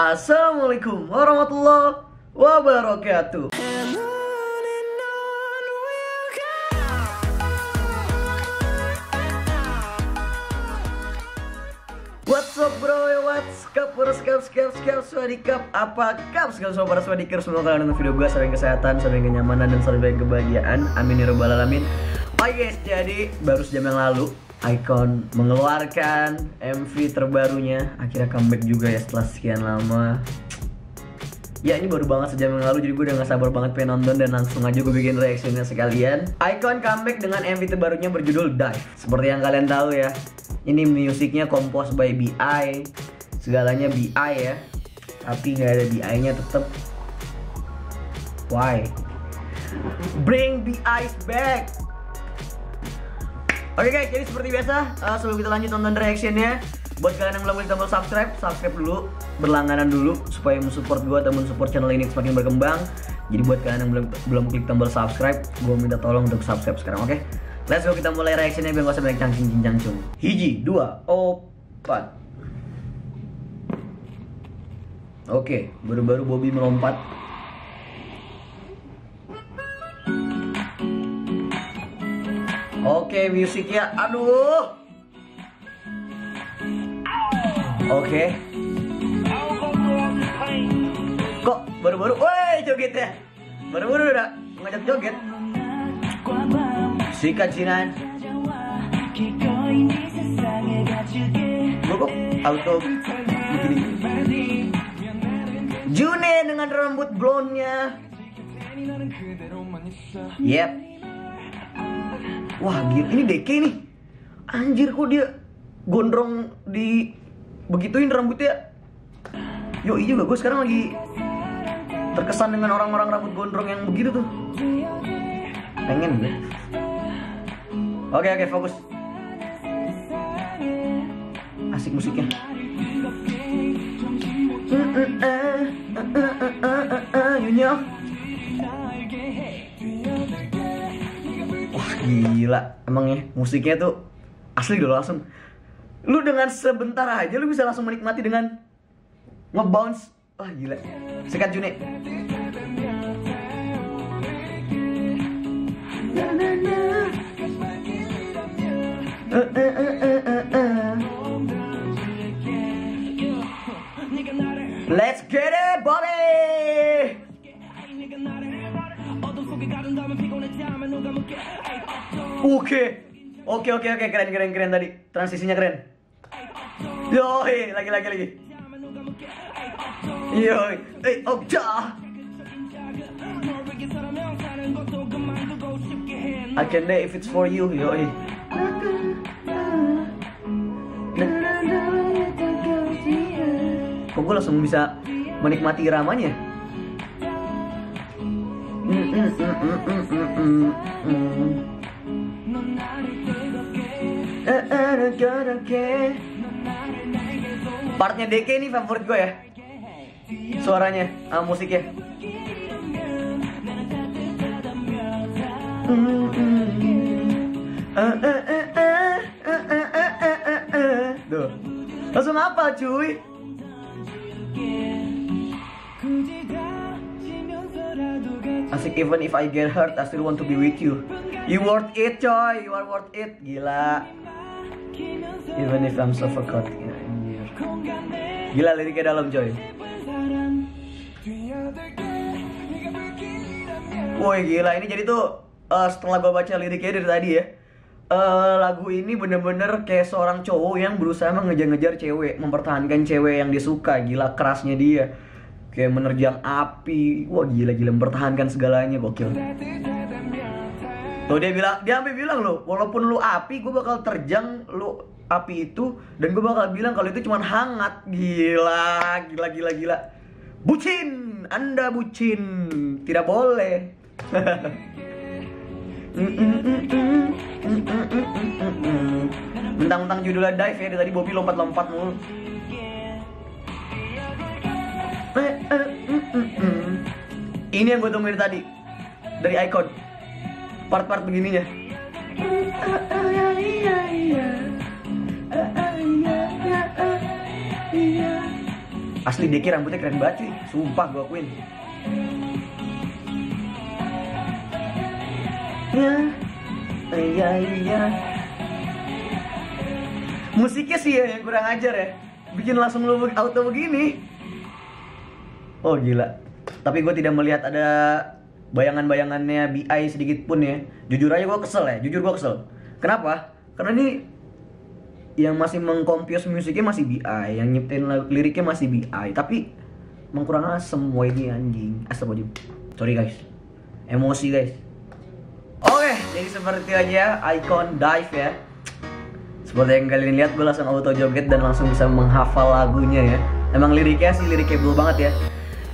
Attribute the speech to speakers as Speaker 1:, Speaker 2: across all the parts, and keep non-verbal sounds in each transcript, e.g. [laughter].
Speaker 1: Assalamualaikum warahmatullahi wabarakatuh. What's up bro, what's up, what's up, skap, skap, swadikap. Apa kap, segala semua para swadikers Semoga kalian nonton video gue sering kesehatan, sering kenyamanan, dan sering kebahagiaan. Amin ya rabbal alamin. Oke guys, jadi baru sejam yang lalu Icon mengeluarkan MV terbarunya. Akhirnya comeback juga ya setelah sekian lama. Ya ini baru banget sejam yang lalu jadi gue udah gak sabar banget pengen nonton dan langsung aja gue bikin reaksinya sekalian. Icon comeback dengan MV terbarunya berjudul Dive. Seperti yang kalian tahu ya Ini musiknya composed by BI Segalanya BI ya. Tapi gak ada BI nya tetep. Why? Bring BI back Oke guys, jadi seperti biasa uh, sebelum kita lanjut nonton reactionnya Buat kalian yang belum klik tombol subscribe, subscribe dulu Berlangganan dulu supaya mensupport gue atau mensupport channel ini semakin berkembang. Jadi buat kalian yang belum belum klik tombol subscribe Gue minta tolong untuk subscribe sekarang, oke? Let's go, kita mulai reactionnya biar gak usah banyak cangcing cangcung Hiji, dua, opat. Oke, baru-baru Bobby melompat Oke, musiknya, aduh. Oke. Kok baru-baru, woi joget ya? Baru-baru udah ngajak joget. Sikat sinan. Gue kok auto begini. June dengan rambut blonde-nya. Yep. Wah gila, ini Deke nih Anjir kok dia gondrong di begituin rambutnya Yo iya juga gue sekarang lagi terkesan dengan orang-orang rambut gondrong yang begitu tuh Pengen deh Oke oke fokus Asik musiknya Yunya Wah gila Emang ya musiknya tuh Asli dulu langsung. Lu dengan sebentar aja lu bisa langsung menikmati dengan Ngebounce. Wah gila. Sekat June Let's get it, buddy! Oke, oke, oke, oke, keren, keren, keren tadi. Transisinya keren. Yoi, lagi, lagi, lagi. Yoi, eh, oh, jah. I can day if it's for you, yoi. Kok gue langsung bisa menikmati iramanya? Mm, mm, mm, mm, mm, mm, mm, Partnya DK ini favorit gue ya Suaranya, ah, musiknya Duh. Langsung apa cuy? Ku Asik even if I get hurt, I still want to be with you. You worth it, coy. You are worth it. Gila. Even if I'm suffocating. Ya, anjir. Gila liriknya dalam, coy. Woi gila ini jadi tuh eh, setelah gue baca liriknya dari tadi ya eh, lagu ini bener-bener kayak seorang cowok yang berusaha mengejar-ngejar cewek mempertahankan cewek yang dia suka gila kerasnya dia kayak menerjang api wah gila gila mempertahankan segalanya gokil Tuh dia bilang, dia sampai bilang loh, walaupun lu api, gue bakal terjang lu api itu dan gue bakal bilang kalau itu cuma hangat. Gila, gila, gila, gila. Bucin, Anda bucin, tidak boleh. [laughs] Mentang-mentang judulnya dive ya, dari tadi Bobby lompat-lompat mulu. Ini yang gue tungguin tadi. Dari Icon. Part-part begininya. asli Deki rambutnya keren banget cuy. Sumpah gue akuin. Ya iya musiknya sih ya yang kurang ajar ya. Bikin langsung lu auto begini oh gila. Tapi gue tidak melihat ada bayangan-bayangannya BI sedikit pun ya. Jujur aja gue kesel ya jujur gue kesel. Kenapa? Karena ini yang masih mengkompos musiknya masih BI yang nyiptain liriknya masih BI tapi emang kurang asem ini anjing. Aja sorry guys. Emosi guys. Oke jadi seperti aja icon dive ya. Seperti yang kalian lihat gue langsung auto joget dan langsung bisa menghafal lagunya ya. Emang liriknya sih lirikable banget ya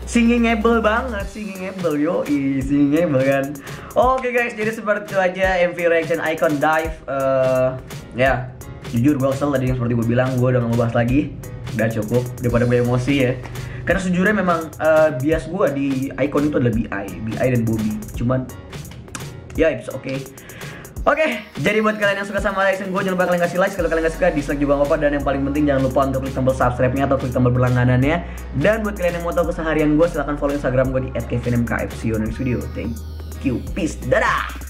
Speaker 1: singingable banget singingable yo singingable kan. Oke okay guys jadi seperti itu aja MV reaction icon dive uh, ya jujur gue kesel tadi yang seperti gue bilang gue udah gak mau lagi. Udah cukup daripada gue emosi ya. Karena sejujurnya memang uh, bias gue di icon itu adalah BI BI dan Bobby. Cuman ya it's okay Oke, okay, jadi buat kalian yang suka sama reaction gue jangan lupa kalian kasih like Kalau kalian gak suka dislike juga apa Dan yang paling penting jangan lupa untuk klik tombol subscribe-nya atau klik tombol berlangganannya Dan buat kalian yang mau tahu keseharian gue silahkan follow Instagram gue di @kevinmkf. See you next video. Thank you. Peace. Dadah.